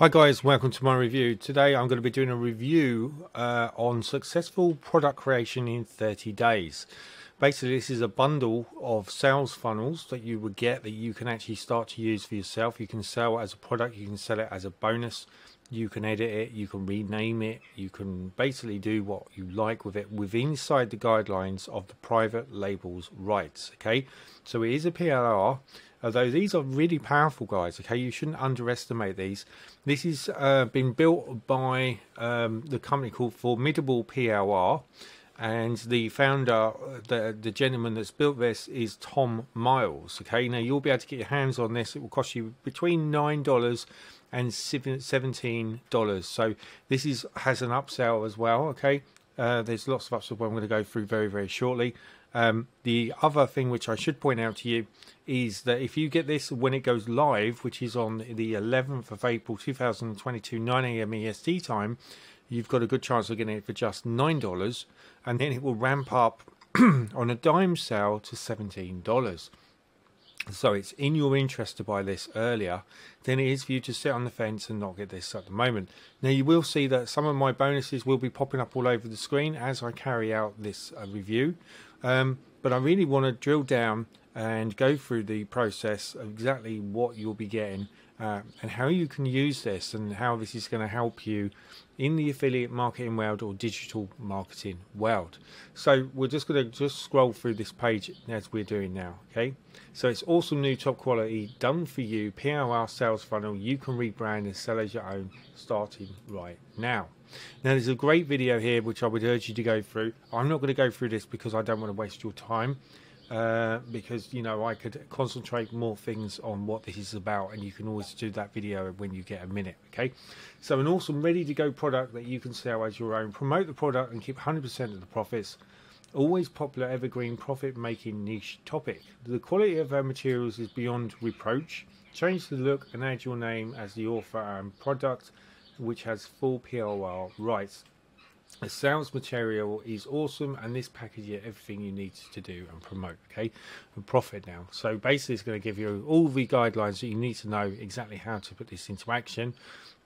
Hi guys, welcome to my review. Today I'm going to be doing a review uh, on successful product creation in 30 days. Basically this is a bundle of sales funnels that you would get that you can actually start to use for yourself. You can sell as a product, you can sell it as a bonus, you can edit it, you can rename it, you can basically do what you like with it within inside the guidelines of the private labels rights. Okay, so it is a PLR although these are really powerful guys okay? You shouldn't underestimate these. This is uh, been built by um, the company called formidable plr and the founder the the gentleman that's built this is tom miles okay? Now you'll be able to get your hands on this. It will cost you between nine dollars and seventeen dollars. So this is has an upsell as well okay? Uh, there's lots of upsell I'm going to go through very very shortly um, the other thing which I should point out to you is that if you get this when it goes live, which is on the 11th of April 2022, 9 a.m. EST time, you've got a good chance of getting it for just $9, and then it will ramp up on a dime sale to $17. So it's in your interest to buy this earlier than it is for you to sit on the fence and not get this at the moment. Now you will see that some of my bonuses will be popping up all over the screen as I carry out this uh, review. Um, but I really want to drill down and go through the process of exactly what you'll be getting uh, and how you can use this and how this is going to help you in the affiliate marketing world or digital marketing world. So we're just going to just scroll through this page as we're doing now. Okay, so it's awesome new top quality done for you PLR sales funnel. You can rebrand and sell as your own starting right now. Now there's a great video here which I would urge you to go through. I'm not going to go through this because I don't want to waste your time. Uh, because you know I could concentrate more things on what this is about, and you can always do that video when you get a minute. Okay, so an awesome, ready to go product that you can sell as your own. Promote the product and keep 100% of the profits. Always popular, evergreen, profit making niche topic. The quality of our materials is beyond reproach. Change the look and add your name as the author and product, which has full PLR rights. The sales material is awesome, and this package is everything you need to do and promote. Okay, and profit now. So basically, it's going to give you all the guidelines that you need to know exactly how to put this into action.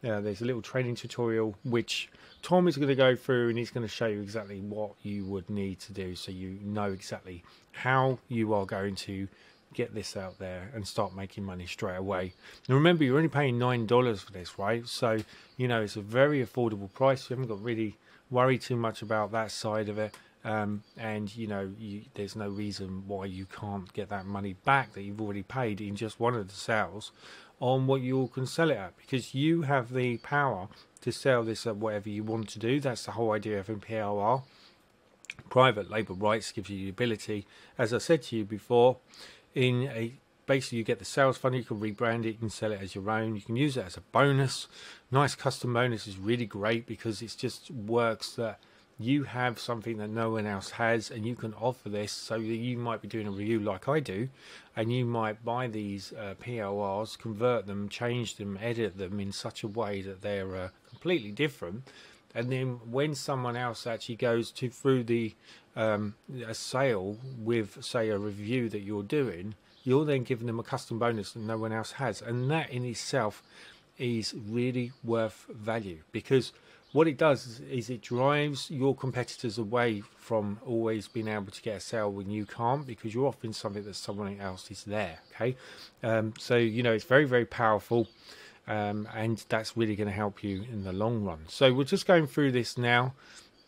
Uh, there's a little training tutorial which Tom is going to go through, and he's going to show you exactly what you would need to do, so you know exactly how you are going to get this out there and start making money straight away. And remember, you're only paying nine dollars for this, right? So you know it's a very affordable price. You haven't got really worry too much about that side of it. Um, and you know, you, there's no reason why you can't get that money back that you've already paid in just one of the sales on what you all can sell it at because you have the power to sell this at whatever you want to do. That's the whole idea of PLR. Private label rights gives you the ability, as I said to you before, in a basically you get the sales funnel you can rebrand it you can sell it as your own you can use it as a bonus. Nice custom bonus is really great because it just works that you have something that no one else has and you can offer this so you might be doing a review like I do and you might buy these uh, PLRs convert them change them edit them in such a way that they're uh, completely different and then when someone else actually goes to through the um, a sale with say a review that you're doing you're then giving them a custom bonus that no one else has. And that in itself is really worth value because what it does is it drives your competitors away from always being able to get a sale when you can't because you're offering something that someone else is there. Okay, um, so you know it's very very powerful, um, and that's really going to help you in the long run. So we're just going through this now.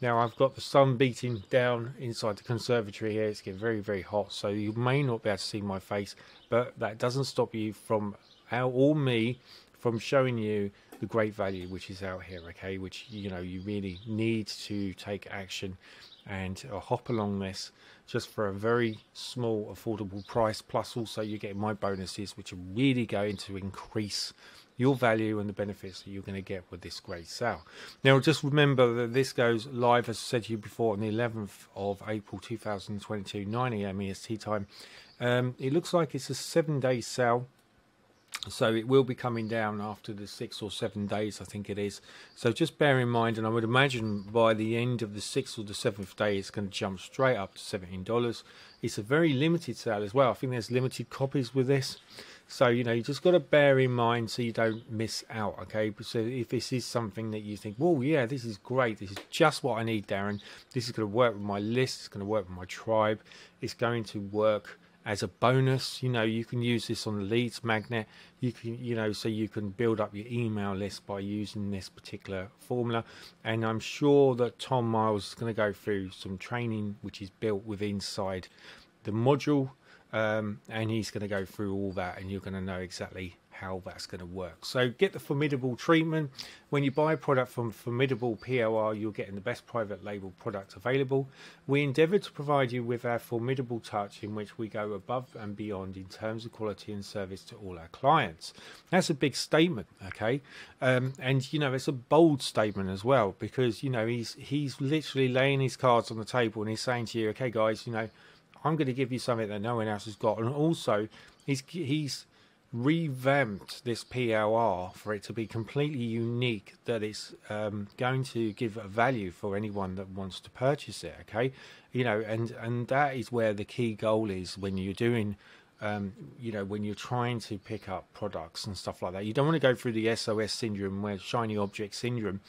Now I've got the sun beating down inside the conservatory here. It's getting very, very hot, so you may not be able to see my face, but that doesn't stop you from, or me, from showing you the great value which is out here, okay? Which, you know, you really need to take action and uh, hop along this just for a very small, affordable price. Plus, also, you're getting my bonuses, which are really going to increase your value and the benefits that you're going to get with this great sale. Now, just remember that this goes live, as I said to you before, on the 11th of April 2022, 9 a.m. EST time. Um, it looks like it's a seven day sale. So it will be coming down after the six or seven days, I think it is. So just bear in mind, and I would imagine by the end of the sixth or the seventh day, it's going to jump straight up to $17. It's a very limited sale as well. I think there's limited copies with this. So you know you just got to bear in mind so you don't miss out. Okay, so if this is something that you think, well, yeah, this is great. This is just what I need, Darren. This is going to work with my list. It's going to work with my tribe. It's going to work as a bonus. You know, you can use this on the leads magnet. You can, you know, so you can build up your email list by using this particular formula. And I'm sure that Tom Miles is going to go through some training which is built with inside the module. Um, and he's going to go through all that, and you're going to know exactly how that's going to work. So get the formidable treatment. When you buy a product from Formidable PLR, you're getting the best private label product available. We endeavour to provide you with our formidable touch in which we go above and beyond in terms of quality and service to all our clients. That's a big statement, okay? Um, and you know, it's a bold statement as well because you know he's he's literally laying his cards on the table and he's saying to you, okay, guys, you know, I'm going to give you something that no one else has got, and also he's he's revamped this PLR for it to be completely unique that it's um, going to give a value for anyone that wants to purchase it okay? You know and and that is where the key goal is when you're doing um, you know when you're trying to pick up products and stuff like that. You don't want to go through the SOS syndrome where shiny object syndrome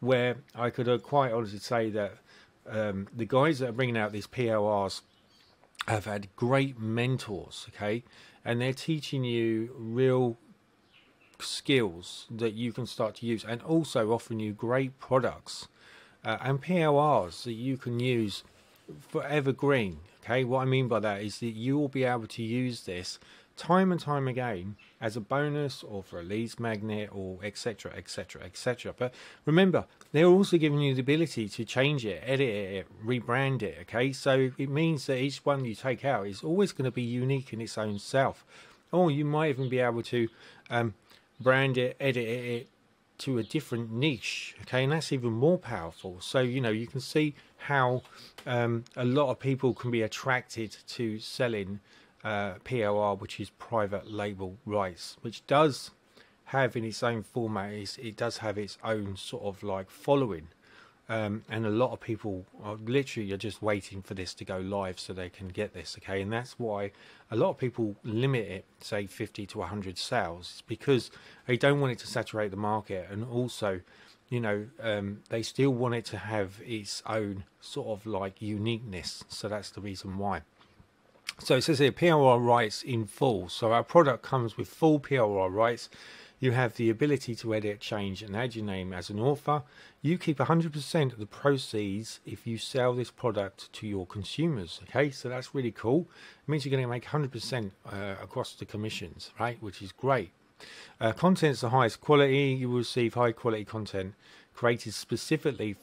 where I could uh, quite honestly say that um, the guys that are bringing out these PLRs have had great mentors okay and they're teaching you real skills that you can start to use and also offering you great products uh, and PLRs that you can use forever green. Okay, what I mean by that is that you will be able to use this time and time again as a bonus or for a leads magnet or etc etc etc but remember they're also giving you the ability to change it edit it rebrand it okay? So it means that each one you take out is always going to be unique in its own self. Or you might even be able to um, brand it edit it to a different niche okay? And that's even more powerful. So you know you can see how um, a lot of people can be attracted to selling uh, PLR, which is private label rights, which does have in its own format, it does have its own sort of like following. Um, and a lot of people are literally are just waiting for this to go live so they can get this okay? And that's why a lot of people limit it say 50 to 100 sales because they don't want it to saturate the market. And also you know um, they still want it to have its own sort of like uniqueness. So that's the reason why so it says here PLR rights in full. So our product comes with full PLR rights. You have the ability to edit, change, and add your name as an author. You keep 100% of the proceeds if you sell this product to your consumers. Okay, so that's really cool. It means you're going to make 100% uh, across the commissions, right? Which is great. Uh, content's the highest quality. You will receive high quality content created specifically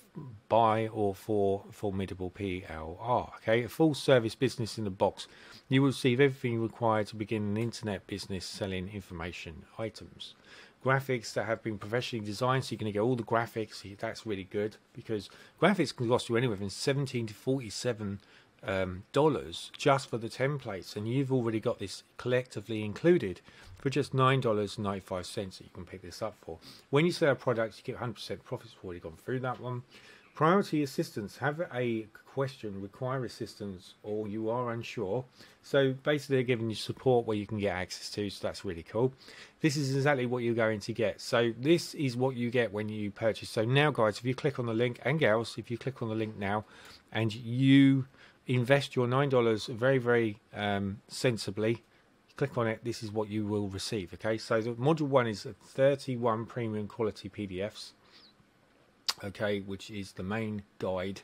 by or for Formidable PLR. Okay, a full service business in the box. You will receive everything required to begin an internet business selling information items. Graphics that have been professionally designed, so you're going to get all the graphics. That's really good because graphics can cost you anywhere from 17 to 47 um, dollars just for the templates, and you've already got this collectively included for just nine dollars ninety five cents that you can pick this up for. When you sell a product, you get 100% profits. We've already gone through that one. Priority assistance. Have a question, require assistance, or you are unsure. So basically, they're giving you support where you can get access to. So that's really cool. This is exactly what you're going to get. So this is what you get when you purchase. So now, guys, if you click on the link, and gals, if you click on the link now, and you invest your nine dollars very very um, sensibly click on it this is what you will receive okay? So the module one is 31 premium quality pdfs okay which is the main guide.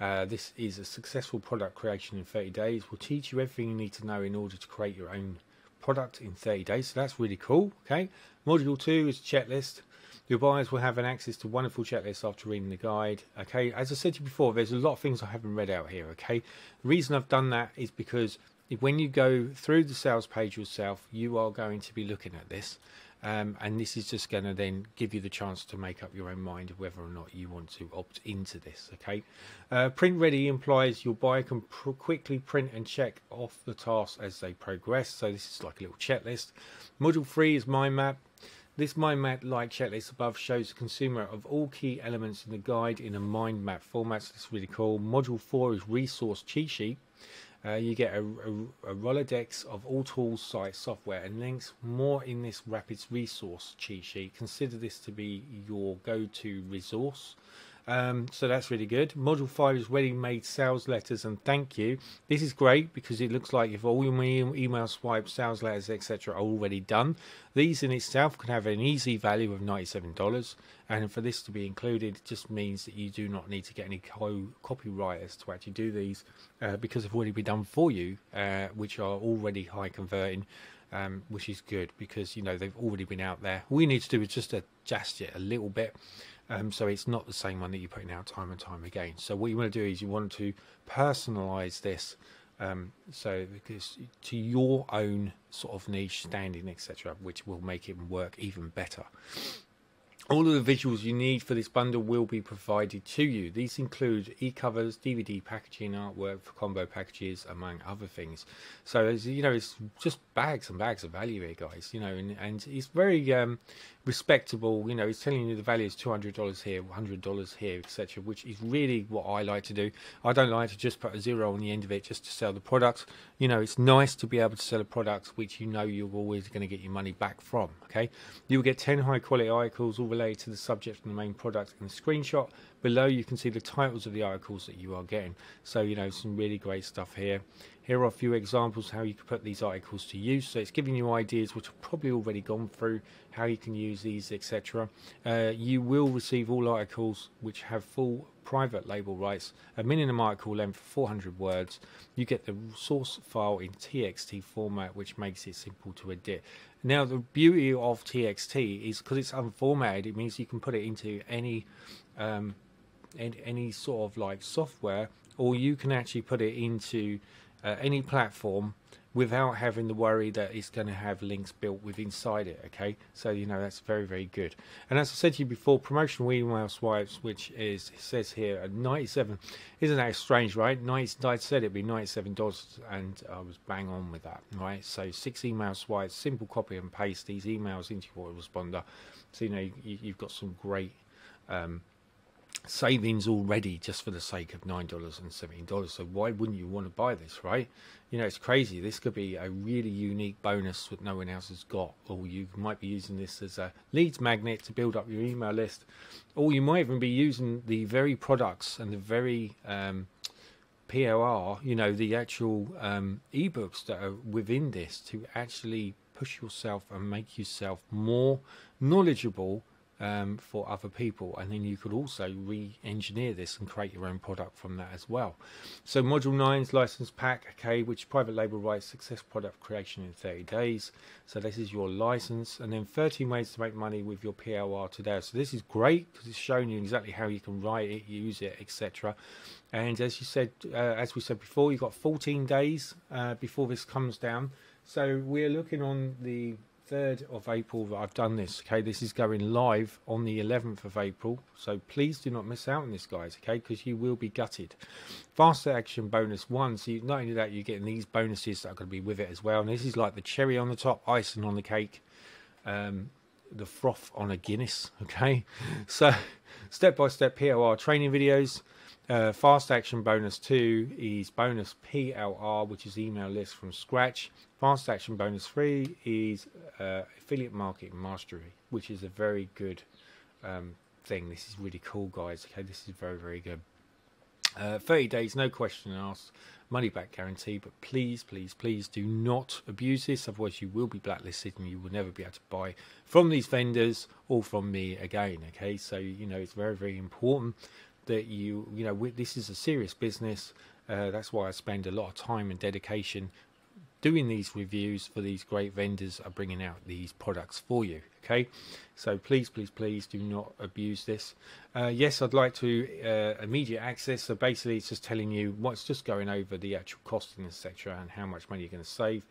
Uh, this is a successful product creation in 30 days. Will teach you everything you need to know in order to create your own product in 30 days so that's really cool okay? Module two is checklist. Your buyers will have an access to wonderful checklists after reading the guide. Okay, as I said to you before, there's a lot of things I haven't read out here. Okay, the reason I've done that is because when you go through the sales page yourself, you are going to be looking at this. Um, and this is just going to then give you the chance to make up your own mind whether or not you want to opt into this okay uh, print ready implies your buyer can pr quickly print and check off the tasks as they progress so this is like a little checklist module 3 is mind map this mind map like checklist above shows the consumer of all key elements in the guide in a mind map format. So that's really cool. Module 4 is resource cheat sheet. Uh, you get a, a, a, Rolodex of all tools, sites, software, and links. More in this Rapids resource cheat sheet. Consider this to be your go to resource. Um, so that's really good. Module 5 is ready-made sales letters and thank you. This is great because it looks like if all your email swipes, sales letters, etc. are already done, these in itself can have an easy value of $97. And for this to be included, just means that you do not need to get any co copywriters to actually do these uh, because they've already been done for you, uh, which are already high converting. Um, which is good because you know they've already been out there. All we need to do is just adjust it a little bit um, so it's not the same one that you're putting out time and time again. So what you want to do is you want to personalize this um, so because to your own sort of niche standing etc which will make it work even better all of the visuals you need for this bundle will be provided to you. These include e-covers, DVD packaging, artwork for combo packages, among other things. So, as you know, it's just bags and bags of value here, guys. You know, and, and it's very um, respectable. You know, it's telling you the value is two hundred dollars here, one hundred dollars here, etc. Which is really what I like to do. I don't like to just put a zero on the end of it just to sell the product. You know, it's nice to be able to sell a product which you know you're always going to get your money back from. Okay, you'll get ten high quality articles all related to the subject and the main product in the screenshot. Below you can see the titles of the articles that you are getting. So you know some really great stuff here. Here are a few examples how you can put these articles to use. So it's giving you ideas which have probably already gone through how you can use these, etc. Uh, you will receive all articles which have full private label rights, a minimum article length of 400 words. You get the source file in TXT format, which makes it simple to edit. Now, the beauty of TXT is because it's unformatted, it means you can put it into any um, any, sort of like software, or you can actually put it into uh, any platform without having the worry that it's going to have links built with inside it okay? So you know that's very very good. And as i said to you before promotional email swipes which is says here at 97 isn't that strange right? 90, i said it'd be 97 dollars and i was bang on with that right? So six email swipes simple copy and paste these emails into your responder. So you know you, have got some great um, savings already just for the sake of nine dollars and seventeen dollars. So why wouldn't you want to buy this, right? You know, it's crazy. This could be a really unique bonus that no one else has got, or you might be using this as a leads magnet to build up your email list, or you might even be using the very products and the very um, PLR, you know, the actual um, ebooks that are within this to actually push yourself and make yourself more knowledgeable um, for other people. And then you could also re engineer this and create your own product from that as well. So, Module 9's license pack, okay, which private label rights success product creation in 30 days. So, this is your license. And then 13 ways to make money with your PLR today. So, this is great because it's showing you exactly how you can write it, use it, etc. And as you said, uh, as we said before, you've got 14 days uh, before this comes down. So, we're looking on the 3rd of April that I've done this. Okay, this is going live on the 11th of April. So please do not miss out on this, guys. Okay, because you will be gutted. Faster action bonus one. So you, not only that, you're getting these bonuses that are going to be with it as well. And this is like the cherry on the top, icing on the cake, um, the froth on a Guinness. Okay, so step by step PLR training videos. Uh, fast action bonus 2 is bonus PLR, which is email list from scratch. Fast action bonus 3 is uh, affiliate marketing mastery, which is a very good um, thing. This is really cool, guys. Okay, this is very, very good. Uh, 30 days, no question asked, money back guarantee. But please, please, please do not abuse this, otherwise, you will be blacklisted and you will never be able to buy from these vendors or from me again. Okay, so you know it's very, very important that you you know this is a serious business. Uh, that's why I spend a lot of time and dedication doing these reviews for these great vendors are bringing out these products for you okay? So please please please do not abuse this. Uh, yes i'd like to uh, immediate access. So basically it's just telling you what's just going over the actual costing etc and how much money you're going to save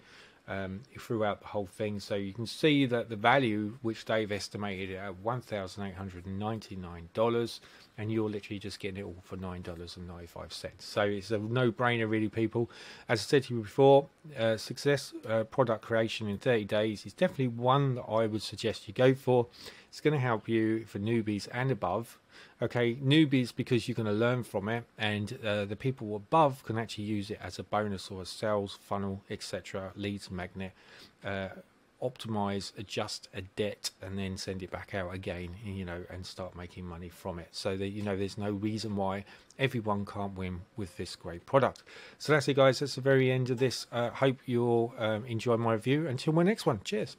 um, throughout the whole thing. So you can see that the value, which they've estimated at $1,899, and you're literally just getting it all for $9.95. So it's a no-brainer, really, people. As I said to you before, uh, success uh, product creation in 30 days is definitely one that I would suggest you go for. It's going to help you for newbies and above. Okay, newbies because you're going to learn from it, and uh, the people above can actually use it as a bonus or a sales funnel, etc. Leads magnet. Uh, optimize, adjust a debt, and then send it back out again, you know, and start making money from it. So that you know, there's no reason why everyone can't win with this great product. So that's it, guys. That's the very end of this. Uh, hope you'll um, enjoy my review. Until my next one. Cheers.